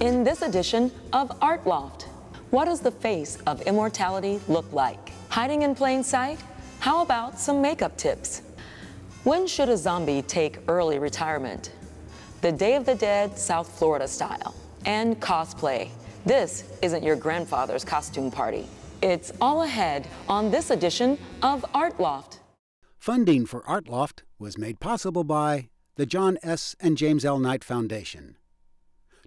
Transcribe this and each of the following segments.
In this edition of Art Loft, what does the face of immortality look like? Hiding in plain sight? How about some makeup tips? When should a zombie take early retirement? The Day of the Dead South Florida style. And cosplay. This isn't your grandfather's costume party. It's all ahead on this edition of Art Loft. Funding for Art Loft was made possible by the John S. and James L. Knight Foundation,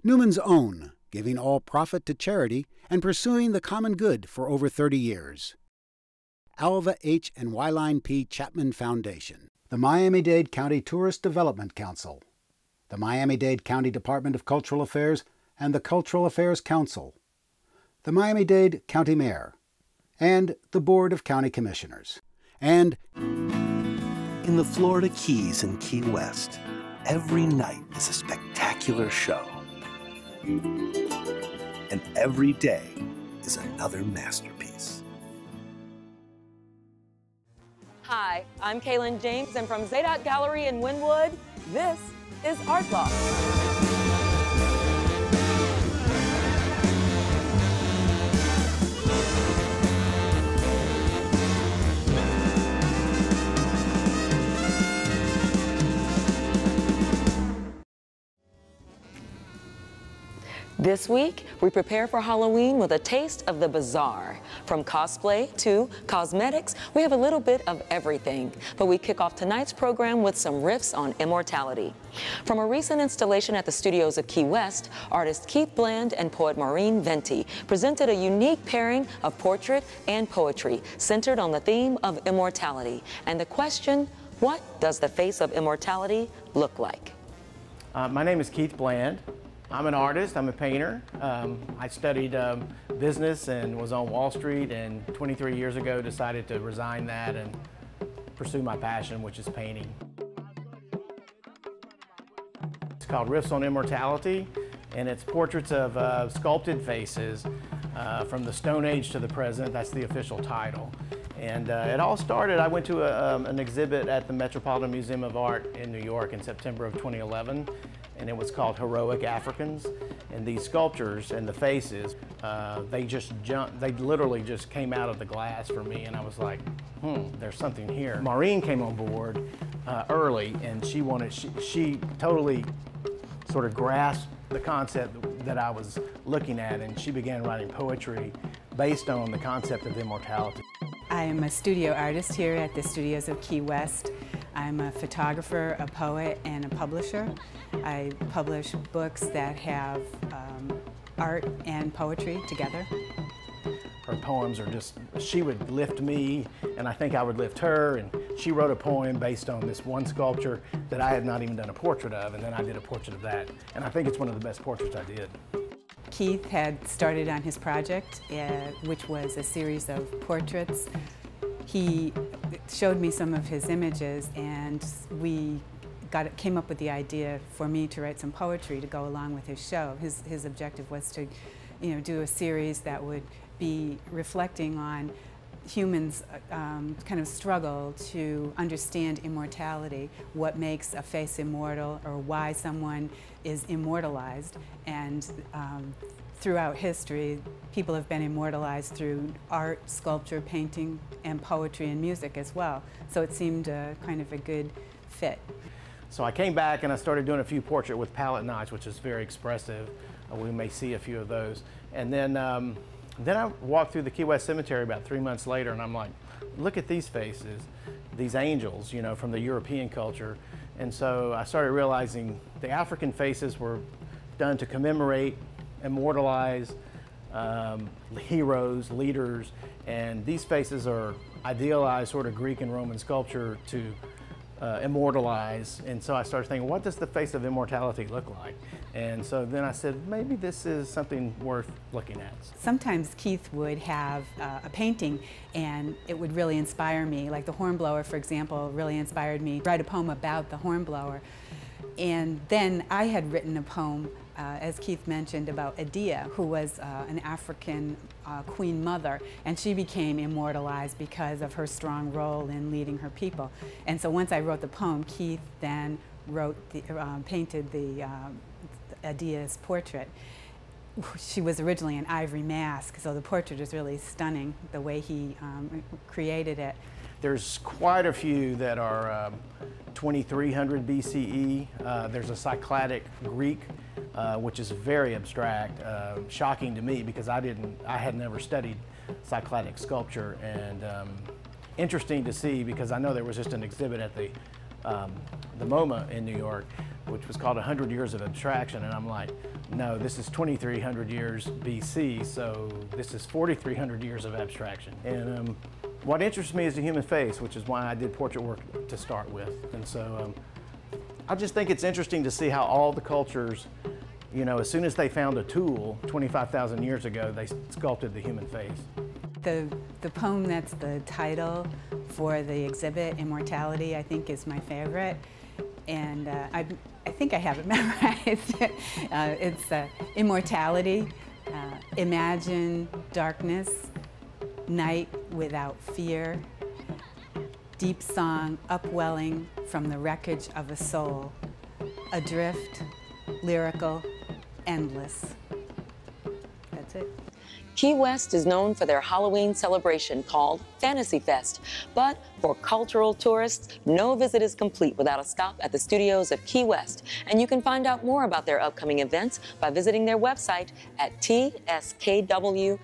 Newman's Own, giving all profit to charity and pursuing the common good for over 30 years. Alva H. and Wyline P. Chapman Foundation, the Miami-Dade County Tourist Development Council, the Miami-Dade County Department of Cultural Affairs and the Cultural Affairs Council, the Miami-Dade County Mayor, and the Board of County Commissioners. And in the Florida Keys and Key West, every night is a spectacular show. And every day is another masterpiece. Hi, I'm Kalyn James, and from Zadock Gallery in Wynwood, this is Art Loft. This week, we prepare for Halloween with a taste of the bizarre. From cosplay to cosmetics, we have a little bit of everything. But we kick off tonight's program with some riffs on immortality. From a recent installation at the studios of Key West, artist Keith Bland and poet Maureen Venti presented a unique pairing of portrait and poetry centered on the theme of immortality and the question, what does the face of immortality look like? Uh, my name is Keith Bland. I'm an artist, I'm a painter. Um, I studied um, business and was on Wall Street and 23 years ago decided to resign that and pursue my passion, which is painting. It's called Riffs on Immortality and it's portraits of uh, sculpted faces uh, from the Stone Age to the present. That's the official title. And uh, it all started, I went to a, um, an exhibit at the Metropolitan Museum of Art in New York in September of 2011 and it was called Heroic Africans. And these sculptures and the faces, uh, they just jumped, they literally just came out of the glass for me, and I was like, hmm, there's something here. Maureen came on board uh, early, and she wanted, she, she totally sort of grasped the concept that I was looking at, and she began writing poetry based on the concept of immortality. I am a studio artist here at the studios of Key West. I'm a photographer, a poet, and a publisher. I publish books that have um, art and poetry together. Her poems are just, she would lift me, and I think I would lift her, and she wrote a poem based on this one sculpture that I had not even done a portrait of, and then I did a portrait of that. And I think it's one of the best portraits I did. Keith had started on his project, uh, which was a series of portraits. He showed me some of his images, and we got came up with the idea for me to write some poetry to go along with his show. His his objective was to, you know, do a series that would be reflecting on humans' um, kind of struggle to understand immortality, what makes a face immortal, or why someone is immortalized, and um, throughout history, people have been immortalized through art, sculpture, painting, and poetry and music as well. So it seemed kind of a good fit. So I came back and I started doing a few portrait with palette knives, which is very expressive. Uh, we may see a few of those. And then, um, then I walked through the Key West Cemetery about three months later and I'm like, look at these faces, these angels, you know, from the European culture. And so I started realizing the African faces were done to commemorate, immortalize um, heroes, leaders, and these faces are idealized sort of Greek and Roman sculpture to uh, immortalize. And so I started thinking, what does the face of immortality look like? And so then I said, maybe this is something worth looking at. Sometimes Keith would have uh, a painting and it would really inspire me. Like the hornblower, for example, really inspired me write a poem about the hornblower. And then I had written a poem uh, as Keith mentioned about Idia, who was uh, an African uh, queen mother, and she became immortalized because of her strong role in leading her people. And so once I wrote the poem, Keith then wrote, the, um, painted the um, Idia's portrait. She was originally an ivory mask, so the portrait is really stunning, the way he um, created it. There's quite a few that are um, 2300 BCE. Uh, there's a Cycladic Greek, uh, which is very abstract, uh, shocking to me because I didn't, I had never studied Cycladic sculpture, and um, interesting to see because I know there was just an exhibit at the um, the MoMA in New York, which was called 100 Years of Abstraction, and I'm like, no, this is 2,300 years BC, so this is 4,300 years of abstraction. And um, what interests me is the human face, which is why I did portrait work to start with. And so um, I just think it's interesting to see how all the cultures, you know, as soon as they found a tool 25,000 years ago, they sculpted the human face. The, the poem that's the title for the exhibit, Immortality, I think is my favorite. And uh, I, I think I have it memorized. uh, it's uh, Immortality, uh, Imagine Darkness, Night Without Fear, Deep Song Upwelling from the Wreckage of a Soul, Adrift, Lyrical, Endless. That's it. Key West is known for their Halloween celebration called Fantasy Fest. But for cultural tourists, no visit is complete without a stop at the studios of Key West. And you can find out more about their upcoming events by visiting their website at tskw.org.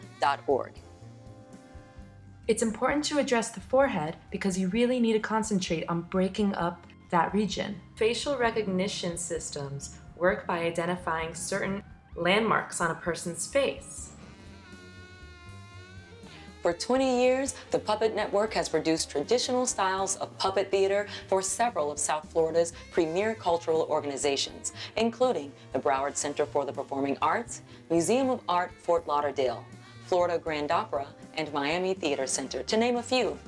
It's important to address the forehead because you really need to concentrate on breaking up that region. Facial recognition systems work by identifying certain landmarks on a person's face. For 20 years, the Puppet Network has produced traditional styles of puppet theater for several of South Florida's premier cultural organizations, including the Broward Center for the Performing Arts, Museum of Art Fort Lauderdale, Florida Grand Opera, and Miami Theater Center, to name a few.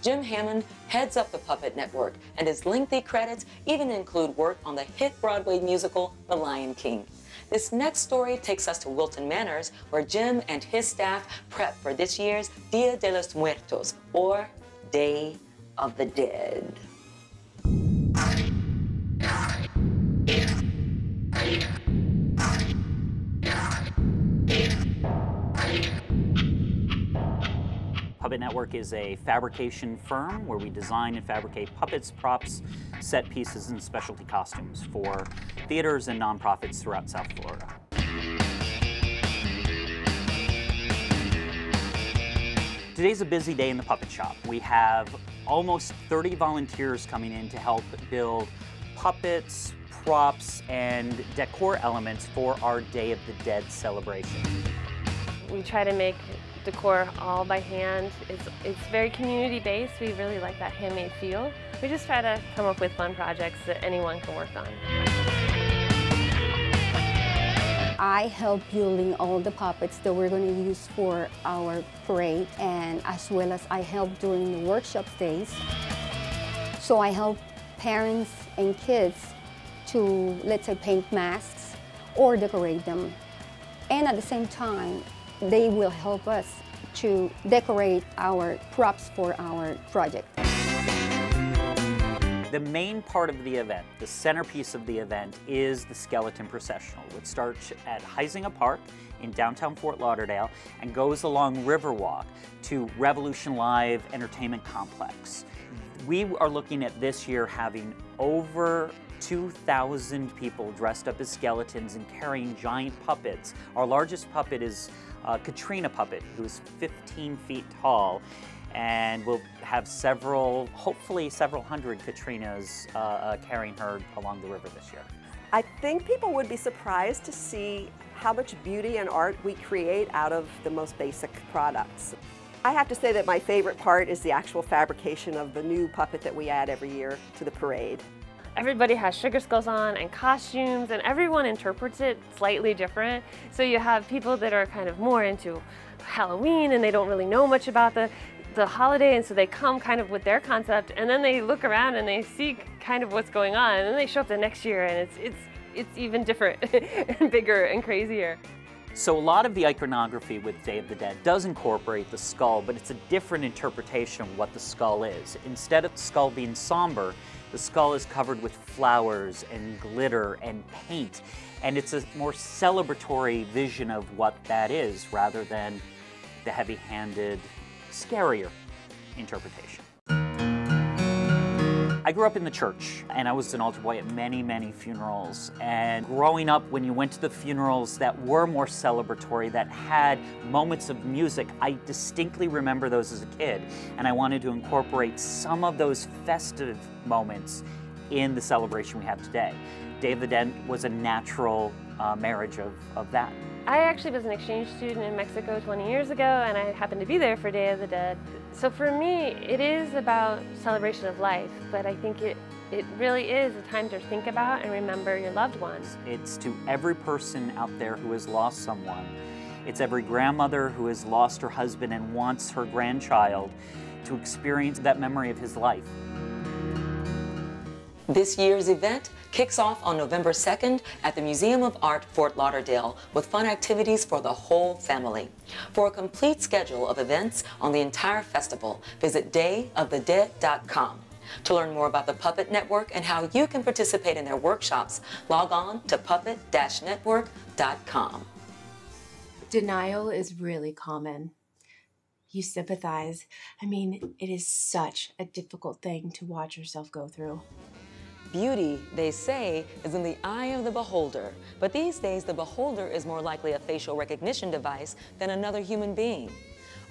Jim Hammond heads up the Puppet Network, and his lengthy credits even include work on the hit Broadway musical The Lion King. This next story takes us to Wilton Manors, where Jim and his staff prep for this year's Dia de los Muertos, or Day of the Dead. Puppet Network is a fabrication firm where we design and fabricate puppets, props, set pieces, and specialty costumes for theaters and nonprofits throughout South Florida. Today's a busy day in the puppet shop. We have almost 30 volunteers coming in to help build puppets, props, and decor elements for our Day of the Dead celebration. We try to make decor all by hand. It's, it's very community based. We really like that handmade feel. We just try to come up with fun projects that anyone can work on. I help building all the puppets that we're going to use for our parade and as well as I help during the workshop days. So I help parents and kids to, let's say, paint masks or decorate them. And at the same time, they will help us to decorate our props for our project. The main part of the event, the centerpiece of the event, is the Skeleton Processional, which starts at Huizenga Park in downtown Fort Lauderdale and goes along Riverwalk to Revolution Live Entertainment Complex. We are looking at this year having over 2,000 people dressed up as skeletons and carrying giant puppets. Our largest puppet is Catrina puppet, who's 15 feet tall and we'll have several, hopefully several hundred Catrinas uh, uh, carrying her along the river this year. I think people would be surprised to see how much beauty and art we create out of the most basic products. I have to say that my favorite part is the actual fabrication of the new puppet that we add every year to the parade. Everybody has sugar skulls on and costumes and everyone interprets it slightly different. So you have people that are kind of more into Halloween and they don't really know much about the the holiday and so they come kind of with their concept and then they look around and they see kind of what's going on and then they show up the next year and it's it's it's even different and bigger and crazier. So a lot of the iconography with Day of the Dead does incorporate the skull, but it's a different interpretation of what the skull is. Instead of the skull being somber, the skull is covered with flowers and glitter and paint, and it's a more celebratory vision of what that is rather than the heavy-handed, scarier interpretation. I grew up in the church and I was an altar boy at many, many funerals. And growing up, when you went to the funerals that were more celebratory, that had moments of music, I distinctly remember those as a kid. And I wanted to incorporate some of those festive moments in the celebration we have today. Day of the Dead was a natural uh, marriage of, of that. I actually was an exchange student in Mexico 20 years ago and I happened to be there for Day of the Dead. So for me, it is about celebration of life, but I think it, it really is a time to think about and remember your loved ones. It's to every person out there who has lost someone. It's every grandmother who has lost her husband and wants her grandchild to experience that memory of his life. This year's event kicks off on November 2nd at the Museum of Art, Fort Lauderdale, with fun activities for the whole family. For a complete schedule of events on the entire festival, visit dayofthedead.com. To learn more about the Puppet Network and how you can participate in their workshops, log on to puppet-network.com. Denial is really common. You sympathize. I mean, it is such a difficult thing to watch yourself go through. Beauty, they say, is in the eye of the beholder. But these days, the beholder is more likely a facial recognition device than another human being.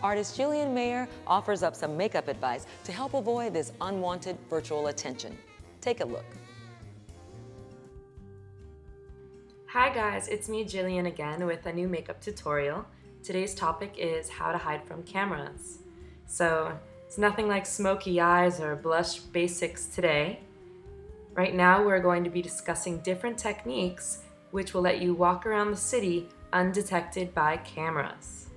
Artist Jillian Mayer offers up some makeup advice to help avoid this unwanted virtual attention. Take a look. Hi guys, it's me Jillian again with a new makeup tutorial. Today's topic is how to hide from cameras. So it's nothing like smoky eyes or blush basics today. Right now we're going to be discussing different techniques which will let you walk around the city undetected by cameras.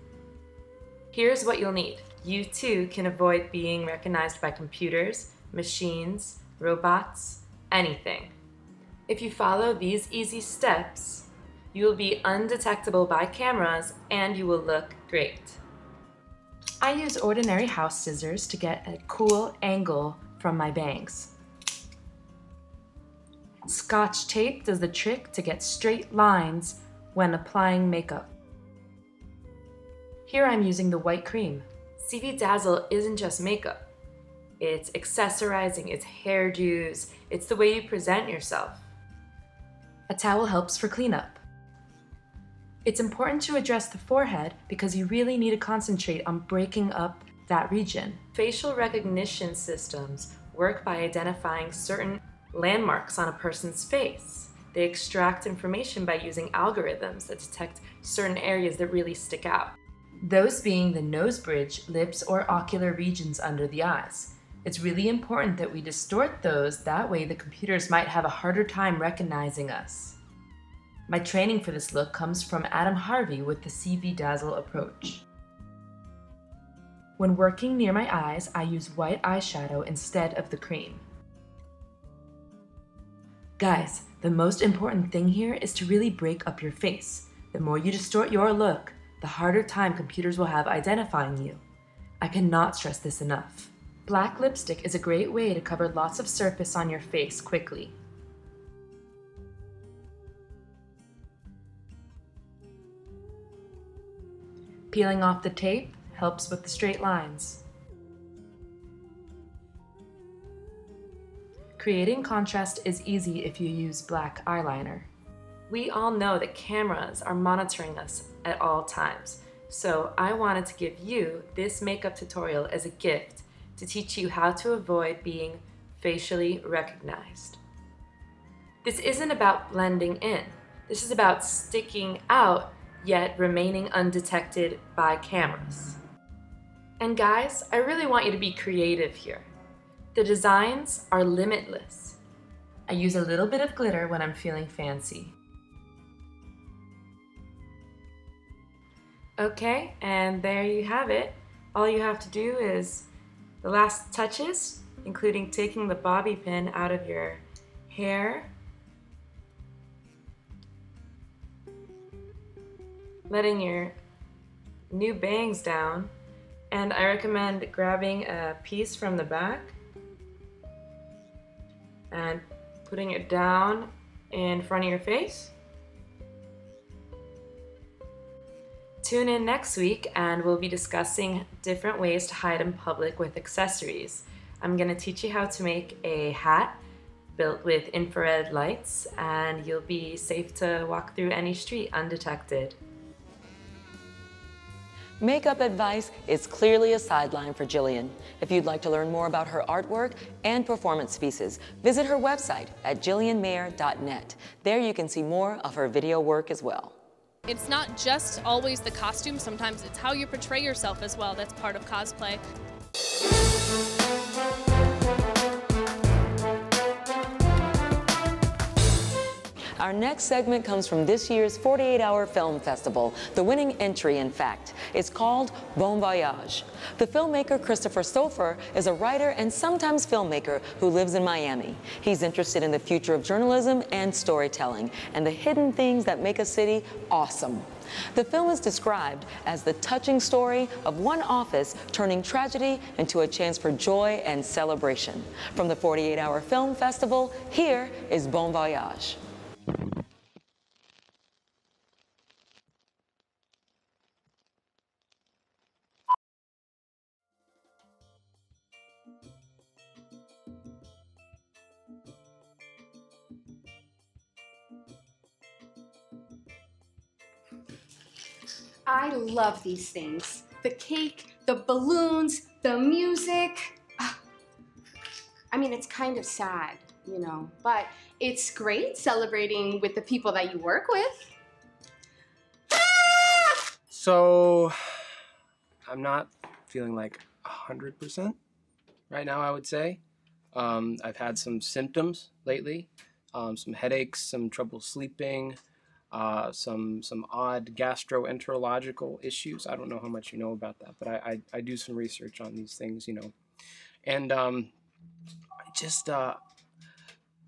Here's what you'll need. You too can avoid being recognized by computers, machines, robots, anything. If you follow these easy steps, you will be undetectable by cameras and you will look great. I use ordinary house scissors to get a cool angle from my bangs. Scotch tape does the trick to get straight lines when applying makeup. Here I'm using the white cream. CV Dazzle isn't just makeup. It's accessorizing, it's hairdos, it's the way you present yourself. A towel helps for cleanup. It's important to address the forehead because you really need to concentrate on breaking up that region. Facial recognition systems work by identifying certain landmarks on a person's face. They extract information by using algorithms that detect certain areas that really stick out. Those being the nose bridge, lips, or ocular regions under the eyes. It's really important that we distort those, that way the computers might have a harder time recognizing us. My training for this look comes from Adam Harvey with the CV Dazzle approach. When working near my eyes, I use white eyeshadow instead of the cream. Guys, the most important thing here is to really break up your face. The more you distort your look, the harder time computers will have identifying you. I cannot stress this enough. Black lipstick is a great way to cover lots of surface on your face quickly. Peeling off the tape helps with the straight lines. Creating contrast is easy if you use black eyeliner. We all know that cameras are monitoring us at all times, so I wanted to give you this makeup tutorial as a gift to teach you how to avoid being facially recognized. This isn't about blending in. This is about sticking out yet remaining undetected by cameras. And guys, I really want you to be creative here. The designs are limitless. I use a little bit of glitter when I'm feeling fancy. Okay, and there you have it. All you have to do is the last touches, including taking the bobby pin out of your hair, letting your new bangs down, and I recommend grabbing a piece from the back and putting it down in front of your face. Tune in next week and we'll be discussing different ways to hide in public with accessories. I'm going to teach you how to make a hat built with infrared lights and you'll be safe to walk through any street undetected. Makeup advice is clearly a sideline for Jillian. If you'd like to learn more about her artwork and performance pieces, visit her website at jillianmayer.net. There you can see more of her video work as well. It's not just always the costume, sometimes it's how you portray yourself as well that's part of cosplay. Our next segment comes from this year's 48 Hour Film Festival, the winning entry, in fact. It's called Bon Voyage. The filmmaker Christopher Sofer is a writer and sometimes filmmaker who lives in Miami. He's interested in the future of journalism and storytelling and the hidden things that make a city awesome. The film is described as the touching story of one office turning tragedy into a chance for joy and celebration. From the 48 Hour Film Festival, here is Bon Voyage. I love these things. The cake, the balloons, the music. Ah. I mean, it's kind of sad, you know, but it's great celebrating with the people that you work with. So, I'm not feeling like 100% right now, I would say. Um, I've had some symptoms lately, um, some headaches, some trouble sleeping, uh, some some odd gastroenterological issues. I don't know how much you know about that, but I, I, I do some research on these things, you know. And um, I just, uh,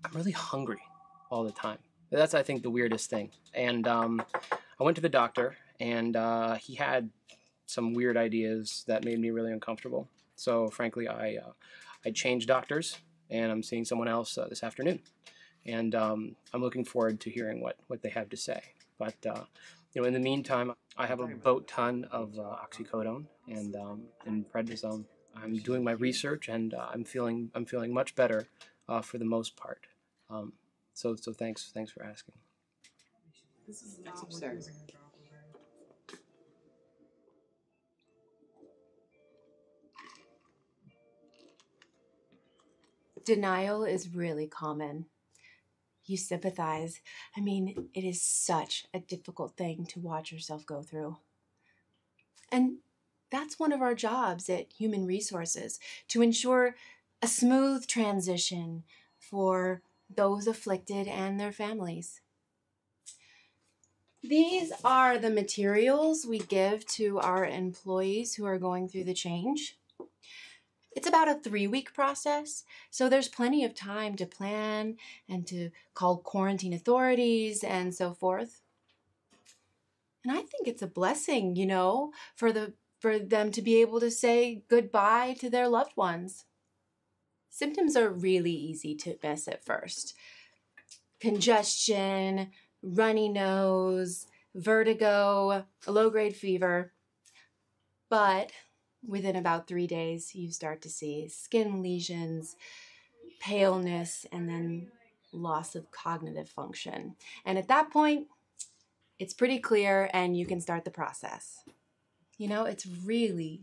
I'm really hungry all the time. That's, I think, the weirdest thing. And um, I went to the doctor, and uh, he had some weird ideas that made me really uncomfortable. So, frankly, I, uh, I changed doctors, and I'm seeing someone else uh, this afternoon and um, I'm looking forward to hearing what, what they have to say. But uh, you know, in the meantime, I have a boat ton of uh, oxycodone and um, and prednisone. I'm doing my research, and uh, I'm feeling I'm feeling much better uh, for the most part. Um, so so thanks thanks for asking. This is That's absurd. Denial is really common you sympathize. I mean, it is such a difficult thing to watch yourself go through. And that's one of our jobs at Human Resources to ensure a smooth transition for those afflicted and their families. These are the materials we give to our employees who are going through the change. It's about a three week process, so there's plenty of time to plan and to call quarantine authorities and so forth. And I think it's a blessing, you know, for the for them to be able to say goodbye to their loved ones. Symptoms are really easy to miss at first. Congestion, runny nose, vertigo, a low grade fever. But within about three days, you start to see skin lesions, paleness, and then loss of cognitive function. And at that point, it's pretty clear and you can start the process. You know, it's really,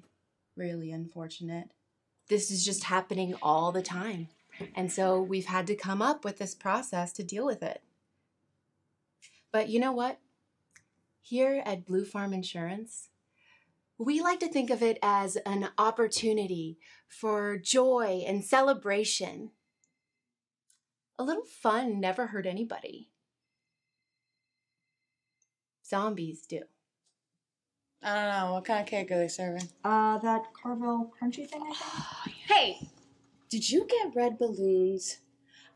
really unfortunate. This is just happening all the time. And so we've had to come up with this process to deal with it. But you know what? Here at Blue Farm Insurance, we like to think of it as an opportunity for joy and celebration. A little fun never hurt anybody. Zombies do. I don't know. What kind of cake are they serving? Uh, that Carvel crunchy thing, I think. Oh, Hey, did you get red balloons?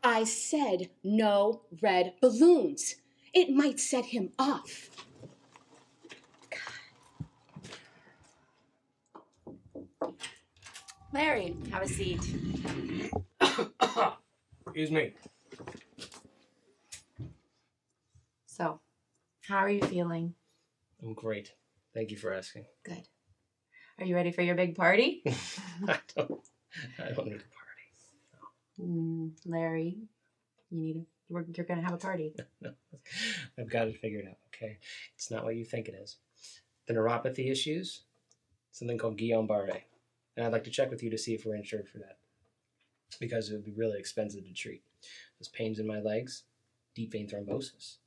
I said no red balloons. It might set him off. Larry, have a seat. Excuse me. So, how are you feeling? I'm great. Thank you for asking. Good. Are you ready for your big party? I don't. I don't need a Mm, Larry, you need a. We're, you're gonna have a party. party. I've got it figured out. Okay, it's not what you think it is. The neuropathy issues, something called Guillain-Barré, and I'd like to check with you to see if we're insured for that, because it would be really expensive to treat. Those pains in my legs, deep vein thrombosis,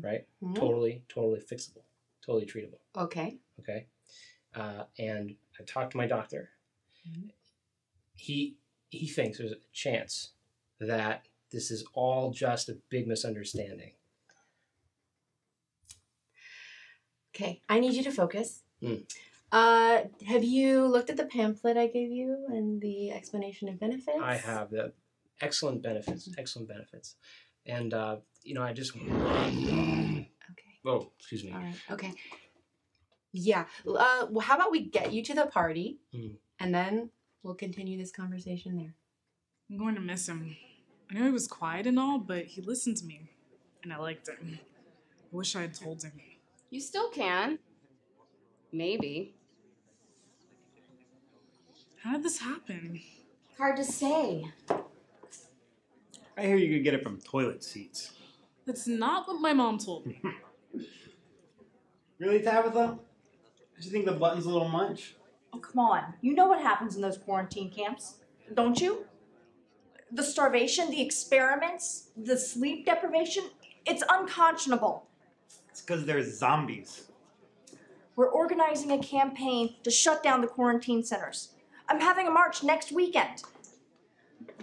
right? Mhm. Totally, totally fixable, totally treatable. Okay. okay uh, and i talked to my doctor he he thinks there's a chance that this is all just a big misunderstanding Okay. I need you to focus. Hmm. Uh, have you looked at the pamphlet I gave you and the explanation of benefits? i have the excellent benefits excellent benefits and uh, you know i just okay oh excuse me All right. Okay. Yeah. Uh, well, how about we get you to the party, Hmm. and then we'll continue this conversation there. I'm going to miss him. I know he was quiet and all, but he listened to me, and I liked him. I wish I had told him. You still can. Maybe. How did this happen? Hard to say. I hear you could get it from toilet seats. That's not what my mom told me. Really, Tabitha? Did you think the button's a little much? Oh, come on. You know what happens in those quarantine camps, don't you? The starvation, the experiments, the sleep deprivation, it's unconscionable. It's because there's zombies. We're organizing a campaign to shut down the quarantine centers. I'm having a march next weekend.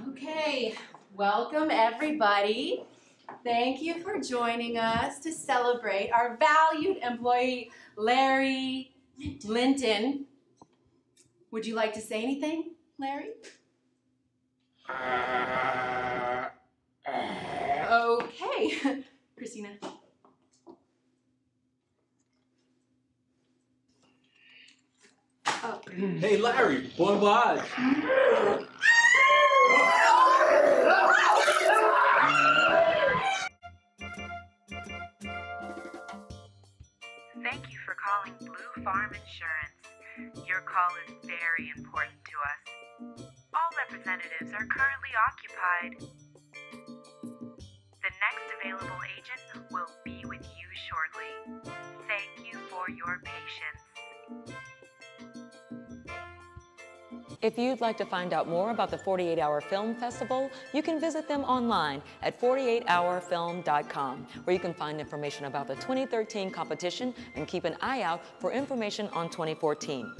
Okay. Welcome everybody. Thank you for joining us to celebrate our valued employee, Larry Linton. Would you like to say anything, Larry? Uh, uh. Okay. Christina. Oh. Hey, Larry, bon voyage. Thank you for calling Blue Farm Insurance. Your call is very important to us. All representatives are currently occupied. The next available agent will be with you shortly. Thank you for your patience. If you'd like to find out more about the 48 Hour Film Festival, you can visit them online at 48hourfilm.com, where you can find information about the 2013 competition and keep an eye out for information on 2014.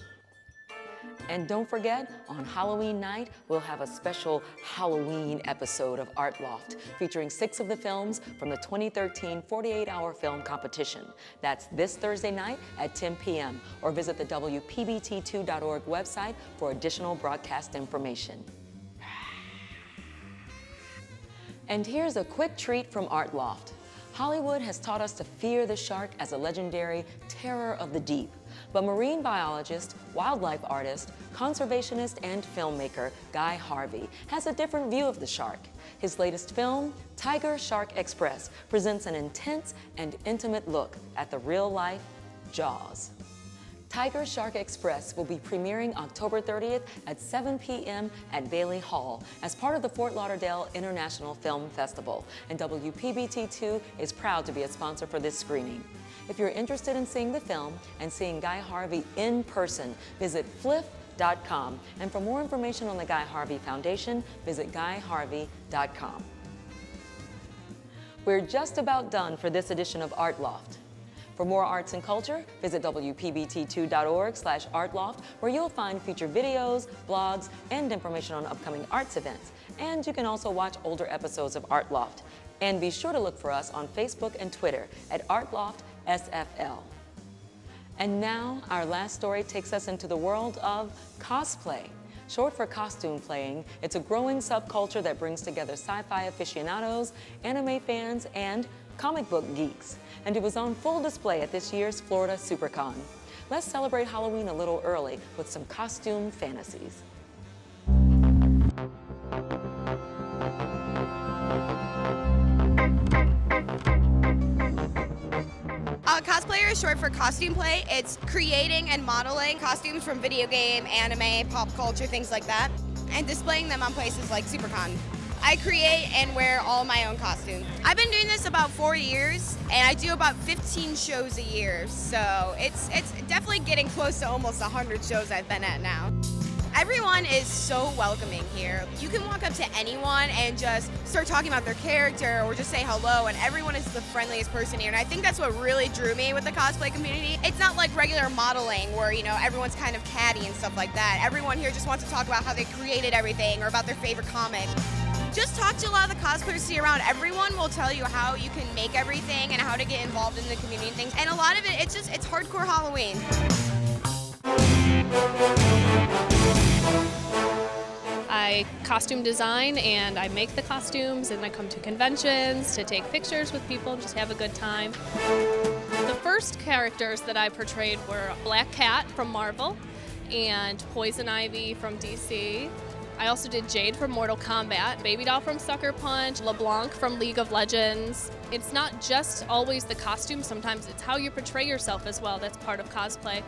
And don't forget, on Halloween night, we'll have a special Halloween episode of Art Loft featuring six of the films from the 2013 48 Hour Film Competition. That's this Thursday night at 10 p.m. or visit the WPBT2.org website for additional broadcast information. And here's a quick treat from Art Loft. Hollywood has taught us to fear the shark as a legendary terror of the deep. But marine biologist, wildlife artist, conservationist, and filmmaker Guy Harvey has a different view of the shark. His latest film, Tiger Shark Express, presents an intense and intimate look at the real life Jaws. Tiger Shark Express will be premiering October 30th at 7 p.m. at Bailey Hall as part of the Fort Lauderdale International Film Festival, and WPBT2 is proud to be a sponsor for this screening. If you're interested in seeing the film and seeing Guy Harvey in person, visit fliff.com. And for more information on the Guy Harvey Foundation, visit guyharvey.com. We're just about done for this edition of Art Loft. For more arts and culture, visit WPBT2.org slash artloft, where you'll find featured videos, blogs, and information on upcoming arts events. And you can also watch older episodes of Art Loft. And be sure to look for us on Facebook and Twitter at Artloft SFL. And now, our last story takes us into the world of cosplay. Short for costume playing, it's a growing subculture that brings together sci-fi aficionados, anime fans, and comic book geeks and it was on full display at this year's Florida SuperCon. Let's celebrate Halloween a little early with some costume fantasies. Uh, cosplayer is short for costume play. It's creating and modeling costumes from video game, anime, pop culture, things like that, and displaying them on places like SuperCon. I create and wear all my own costumes. I've been doing this about four years, and I do about 15 shows a year. So it's it's definitely getting close to almost 100 shows I've been at now. Everyone is so welcoming here. You can walk up to anyone and just start talking about their character or just say hello, and everyone is the friendliest person here. And I think that's what really drew me with the cosplay community. It's not like regular modeling where, you know, everyone's kind of catty and stuff like that. Everyone here just wants to talk about how they created everything or about their favorite comic. Just talk to a lot of the cosplayers see around. Everyone will tell you how you can make everything and how to get involved in the community and things. And a lot of it, it's just, it's hardcore Halloween. I costume design and I make the costumes and I come to conventions to take pictures with people and just have a good time. The first characters that I portrayed were Black Cat from Marvel and Poison Ivy from DC. I also did Jade from Mortal Kombat, Baby Doll from Sucker Punch, LeBlanc from League of Legends. It's not just always the costume, sometimes it's how you portray yourself as well. That's part of cosplay.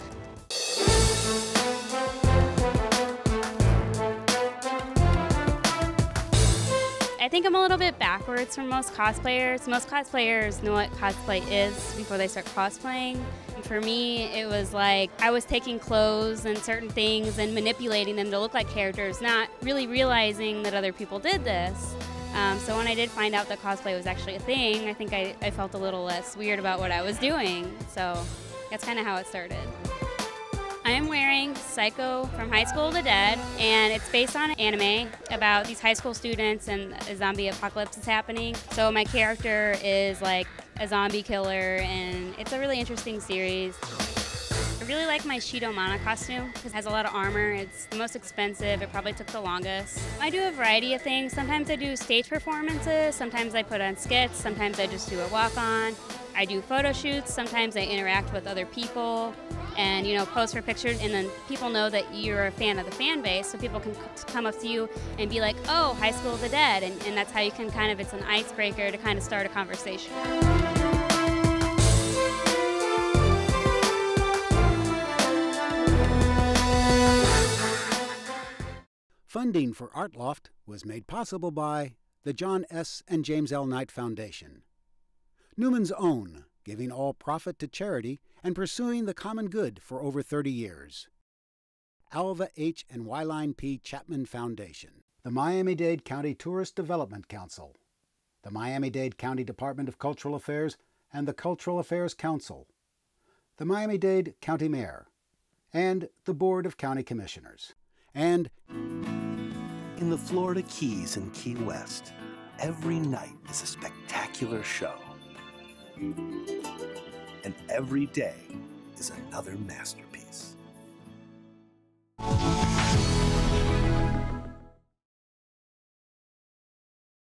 I think I'm a little bit backwards from most cosplayers. Most cosplayers know what cosplay is before they start cosplaying. For me, it was like I was taking clothes and certain things and manipulating them to look like characters, not really realizing that other people did this. Um, so when I did find out that cosplay was actually a thing, I think I, I felt a little less weird about what I was doing. So that's kind of how it started. I am wearing Saeko from High School the Dead, and it's based on an anime about these high school students and a zombie apocalypse is happening. So my character is like a zombie killer, and it's a really interesting series. I really like my Shido Mana costume because it has a lot of armor. It's the most expensive. It probably took the longest. I do a variety of things. Sometimes I do stage performances. Sometimes I put on skits. Sometimes I just do a walk-on. I do photo shoots. Sometimes I interact with other people and you know post for pictures and then people know that you're a fan of the fan base so people can come up to you and be like oh high school of the dead and, and that's how you can kind of it's an icebreaker to kind of start a conversation Funding for Art Loft was made possible by the John S. and James L. Knight Foundation, Newman's Own, giving all profit to charity and pursuing the common good for over 30 years. Alva H. and Wyline P. Chapman Foundation, the Miami-Dade County Tourist Development Council, the Miami-Dade County Department of Cultural Affairs and the Cultural Affairs Council, the Miami-Dade County Mayor, and the Board of County Commissioners. And in the Florida Keys and Key West, every night is a spectacular show. And every day is another masterpiece.